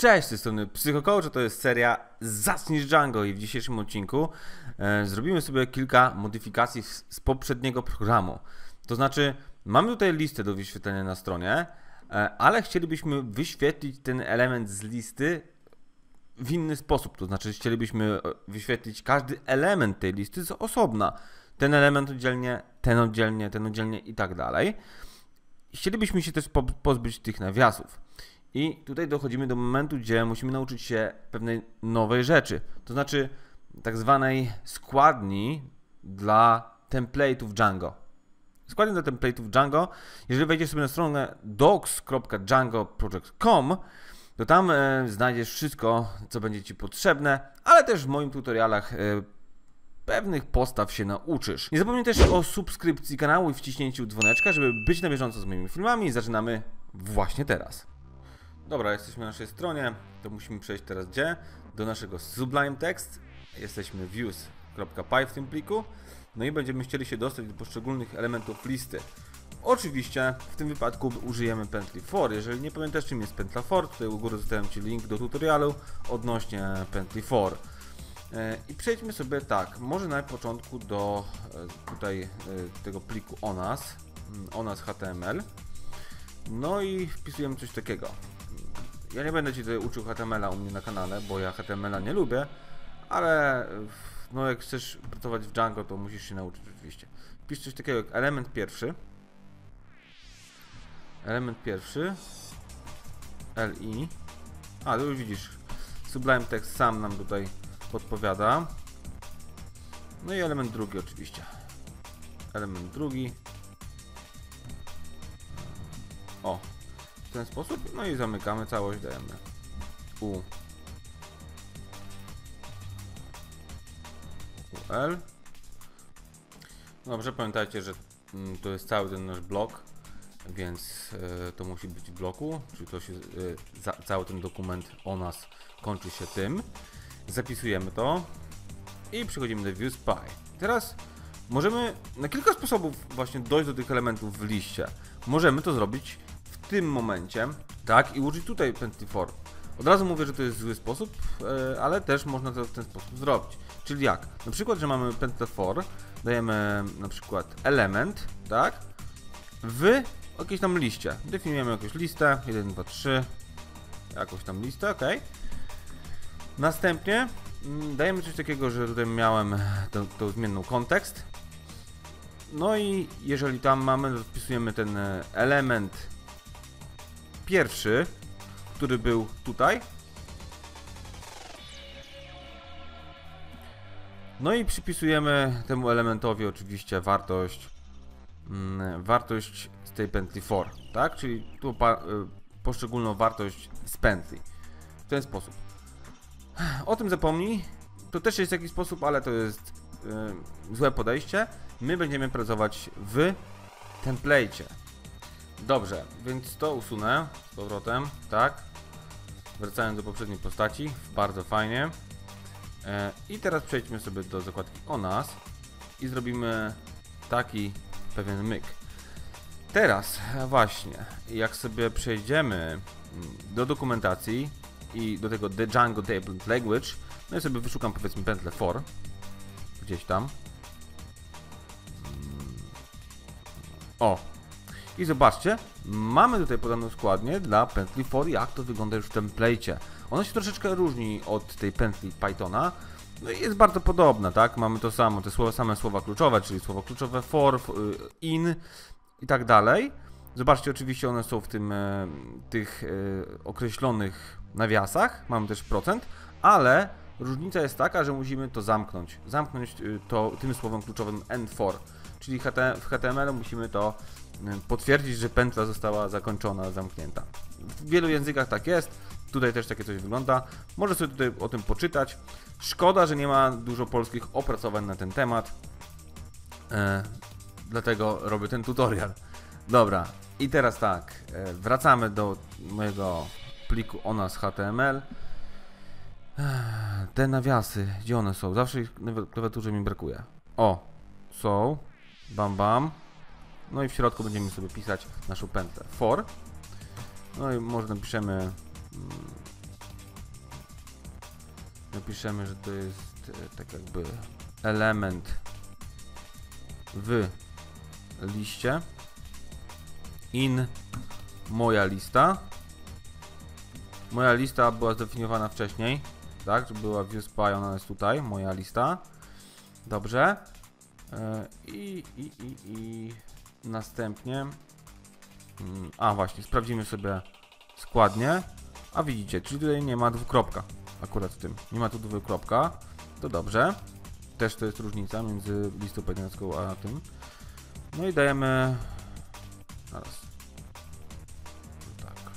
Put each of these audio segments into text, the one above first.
Cześć, z tej strony Psychocoach, to jest seria Zacznij Django i w dzisiejszym odcinku e, zrobimy sobie kilka modyfikacji z, z poprzedniego programu. To znaczy, mamy tutaj listę do wyświetlenia na stronie, e, ale chcielibyśmy wyświetlić ten element z listy w inny sposób. To znaczy, chcielibyśmy e, wyświetlić każdy element tej listy z osobna. Ten element oddzielnie, ten oddzielnie, ten oddzielnie i tak dalej. Chcielibyśmy się też po, pozbyć tych nawiasów. I tutaj dochodzimy do momentu, gdzie musimy nauczyć się pewnej nowej rzeczy, to znaczy tak zwanej składni dla template'ów Django. Składni dla template'ów Django, jeżeli wejdziesz sobie na stronę docs.djangoproject.com, to tam e, znajdziesz wszystko, co będzie Ci potrzebne, ale też w moim tutorialach e, pewnych postaw się nauczysz. Nie zapomnij też o subskrypcji kanału i wciśnięciu dzwoneczka, żeby być na bieżąco z moimi filmami. Zaczynamy właśnie teraz. Dobra, jesteśmy na naszej stronie, to musimy przejść teraz gdzie? Do naszego Sublime Text. Jesteśmy views.py w tym pliku. No i będziemy chcieli się dostać do poszczególnych elementów listy. Oczywiście w tym wypadku użyjemy pętli for. Jeżeli nie pamiętasz czym jest pętla for, tutaj u góry zostawiam Ci link do tutorialu odnośnie pętli for. E, I przejdźmy sobie tak, może na początku do e, tutaj e, tego pliku ONAS, mm, ONAS HTML. No i wpisujemy coś takiego. Ja nie będę Ci tutaj uczył HTML-a u mnie na kanale, bo ja HTML-a nie lubię, ale no jak chcesz pracować w Django, to musisz się nauczyć oczywiście. Wpisz coś takiego jak element pierwszy. Element pierwszy. LI. A, tu już widzisz. Sublime Text sam nam tutaj podpowiada. No i element drugi oczywiście. Element drugi. Ten sposób. No i zamykamy całość, dajemy U. UL. Dobrze, pamiętajcie, że mm, to jest cały ten nasz blok, więc y, to musi być w bloku, czyli to się, y, za, cały ten dokument o nas kończy się tym. Zapisujemy to i przechodzimy do View Spy. Teraz możemy na kilka sposobów właśnie dojść do tych elementów w liście. Możemy to zrobić tym momencie, tak, i użyć tutaj pętli for. Od razu mówię, że to jest zły sposób, e, ale też można to w ten sposób zrobić. Czyli jak? Na przykład, że mamy pętlę for, dajemy na przykład element, tak, w jakiejś tam liście. Definiujemy jakąś listę, 1, 2, 3, jakąś tam listę, ok. Następnie mm, dajemy coś takiego, że tutaj miałem tą, zmienną kontekst. No i jeżeli tam mamy, wpisujemy ten e, element pierwszy, który był tutaj. No i przypisujemy temu elementowi oczywiście wartość mm, wartość z tej pętli for, tak? Czyli tu y, poszczególną wartość z pętli. W ten sposób. O tym zapomnij. To też jest jakiś sposób, ale to jest y, złe podejście. My będziemy pracować w template. Dobrze, więc to usunę z powrotem, tak. Wracając do poprzedniej postaci, bardzo fajnie. E, I teraz przejdźmy sobie do zakładki o nas i zrobimy taki pewien myk. Teraz właśnie, jak sobie przejdziemy mm, do dokumentacji i do tego The Django Table Language, no i sobie wyszukam powiedzmy pętlę for gdzieś tam. Mm. O, i zobaczcie, mamy tutaj podaną składnię dla pętli for, jak to wygląda już w template. Ona się troszeczkę różni od tej pętli Pythona, no jest bardzo podobna, tak? Mamy to samo, te słowa, same słowa kluczowe, czyli słowo kluczowe for, y, in i tak dalej. Zobaczcie, oczywiście one są w tym, e, tych e, określonych nawiasach, mamy też procent, ale różnica jest taka, że musimy to zamknąć. Zamknąć y, to tym słowem kluczowym n4, czyli w HTML musimy to potwierdzić, że pętla została zakończona, zamknięta. W wielu językach tak jest, tutaj też takie coś wygląda. Może sobie tutaj o tym poczytać. Szkoda, że nie ma dużo polskich opracowań na ten temat, e, dlatego robię ten tutorial. Dobra, i teraz tak, e, wracamy do mojego pliku ONAS HTML. Te nawiasy, gdzie one są? Zawsze ich na klawiaturze mi brakuje. O, są. Bam, bam. No i w środku będziemy sobie pisać naszą pętlę for. No i może napiszemy mm, napiszemy, że to jest e, tak jakby element w liście in moja lista. Moja lista była zdefiniowana wcześniej, tak, była viewspy, ona jest tutaj, moja lista. Dobrze. E, I, i, i, i następnie mm, a właśnie, sprawdzimy sobie składnie. A widzicie, czyli tutaj nie ma dwukropka akurat w tym. Nie ma tu dwukropka. To dobrze. Też to jest różnica między listą pojedynczą a tym. No i dajemy... Zaraz. Tak.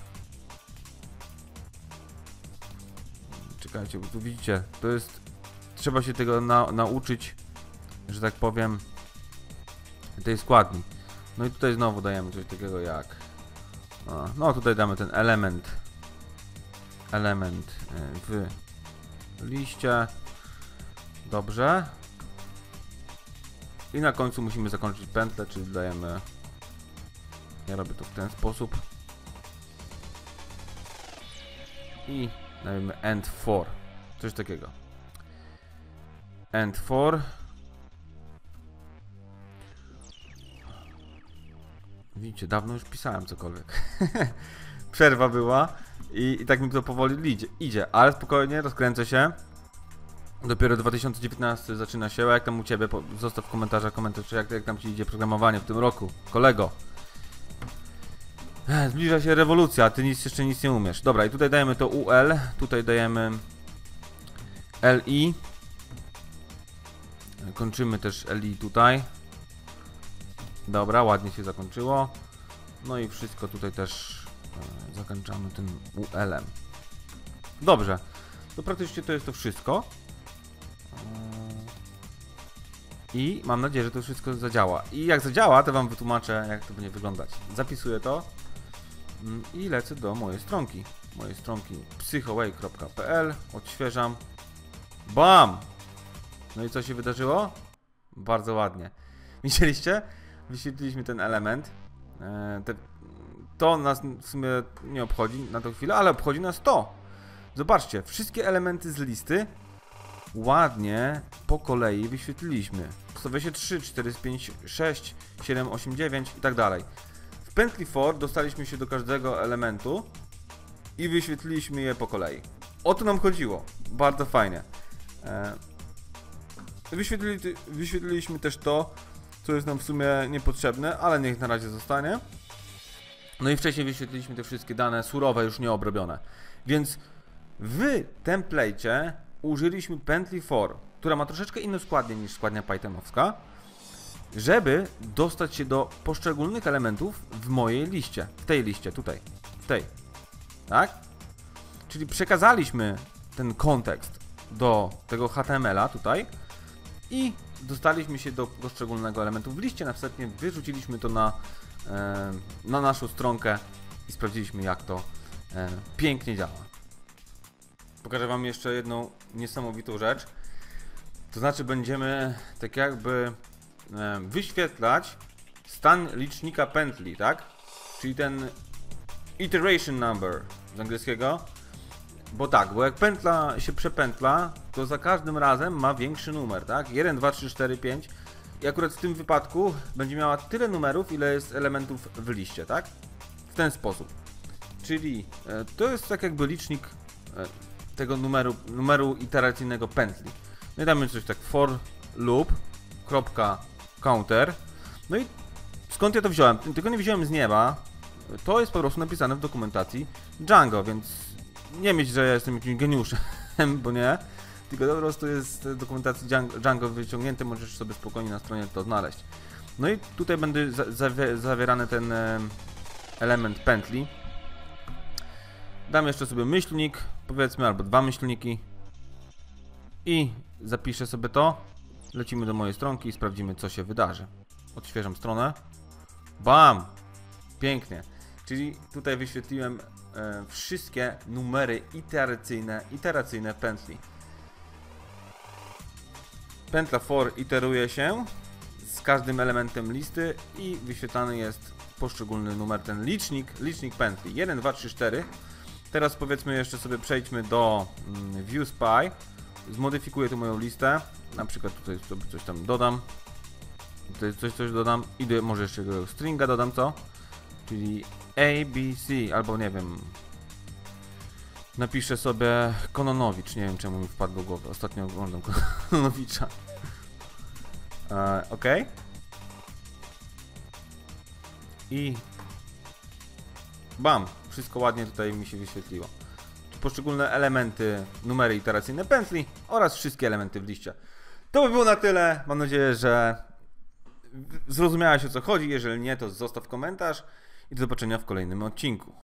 Czekajcie, bo tu widzicie, to jest... Trzeba się tego na, nauczyć, tak powiem, tej składni. No i tutaj znowu dajemy coś takiego jak... No, tutaj damy ten element element e, w liście. Dobrze. I na końcu musimy zakończyć pętlę, czyli dajemy... Ja robię to w ten sposób. I dajemy end for. Coś takiego. End for. Widzicie, dawno już pisałem cokolwiek. Przerwa była i, i tak mi to powoli idzie, idzie, ale spokojnie, rozkręcę się. Dopiero 2019 zaczyna się, jak tam u Ciebie? Zostaw w komentarzach komentarz, jak, jak tam Ci idzie programowanie w tym roku. Kolego. Zbliża się rewolucja, Ty nic, jeszcze nic nie umiesz. Dobra, i tutaj dajemy to UL, tutaj dajemy LI. Kończymy też LI tutaj. Dobra, ładnie się zakończyło. No i wszystko tutaj też e, zakończamy tym UL-em. Dobrze, to praktycznie to jest to wszystko. I mam nadzieję, że to wszystko zadziała. I jak zadziała, to Wam wytłumaczę, jak to będzie wyglądać. Zapisuję to mm, i lecę do mojej stronki. Mojej stronki psychoway.pl Odświeżam. BAM! No i co się wydarzyło? Bardzo ładnie. Widzieliście? Wyświetliliśmy ten element. E, te, to nas w sumie nie obchodzi na tą chwilę, ale obchodzi nas to. Zobaczcie, wszystkie elementy z listy ładnie po kolei wyświetliliśmy. W się 3, 4, 5, 6, 7, 8, 9 i tak dalej. W pętli for dostaliśmy się do każdego elementu i wyświetliliśmy je po kolei. O to nam chodziło. Bardzo fajnie. E, wyświetlili, wyświetliliśmy też to, co jest nam w sumie niepotrzebne, ale niech na razie zostanie. No i wcześniej wyświetliliśmy te wszystkie dane surowe, już nieobrobione. Więc w template użyliśmy pętli for, która ma troszeczkę inną składnię niż składnia Pythonowska, żeby dostać się do poszczególnych elementów w mojej liście, w tej liście, tutaj, w tej, tak? Czyli przekazaliśmy ten kontekst do tego HTML-a tutaj i dostaliśmy się do poszczególnego elementu w liście, następnie wyrzuciliśmy to na, e, na naszą stronkę i sprawdziliśmy jak to e, pięknie działa. Pokażę Wam jeszcze jedną niesamowitą rzecz. To znaczy będziemy tak jakby e, wyświetlać stan licznika pętli, tak? Czyli ten iteration number z angielskiego. Bo tak, bo jak pętla się przepętla, to za każdym razem ma większy numer, tak? 1, 2, 3, 4, 5. I akurat w tym wypadku będzie miała tyle numerów, ile jest elementów w liście, tak? W ten sposób. Czyli e, to jest tak jakby licznik e, tego numeru, numeru iteracyjnego pętli. No i damy coś tak for loop, counter. No i skąd ja to wziąłem? Tego nie wziąłem z nieba. To jest po prostu napisane w dokumentacji Django, więc nie myśl, że ja jestem jakimś geniuszem, bo nie. Tylko po prostu jest dokumentacji Django wyciągnięte, możesz sobie spokojnie na stronie to znaleźć. No i tutaj będzie zawierany ten element pętli. Dam jeszcze sobie myślnik, powiedzmy, albo dwa myślniki. I zapiszę sobie to. Lecimy do mojej stronki i sprawdzimy, co się wydarzy. Odświeżam stronę. Bam! Pięknie. Czyli tutaj wyświetliłem e, wszystkie numery iteracyjne, iteracyjne pętli. Pętla for iteruje się z każdym elementem listy i wyświetlany jest poszczególny numer, ten licznik, licznik pętli. 1, 2, 3, 4. Teraz powiedzmy jeszcze sobie przejdźmy do mm, ViewSpy. zmodyfikuję tu moją listę. Na przykład tutaj sobie coś tam dodam. Tutaj coś, coś dodam. Idę, może jeszcze tego stringa dodam, co? Czyli ABC, albo nie wiem. Napiszę sobie Kononowicz. Nie wiem czemu mi wpadł do głowy. Ostatnio oglądam Kononowicza. E, ok. I bam, wszystko ładnie tutaj mi się wyświetliło. Poszczególne elementy, numery iteracyjne pętli oraz wszystkie elementy w liście. To by było na tyle. Mam nadzieję, że zrozumiałeś o co chodzi. Jeżeli nie, to zostaw komentarz i do zobaczenia w kolejnym odcinku.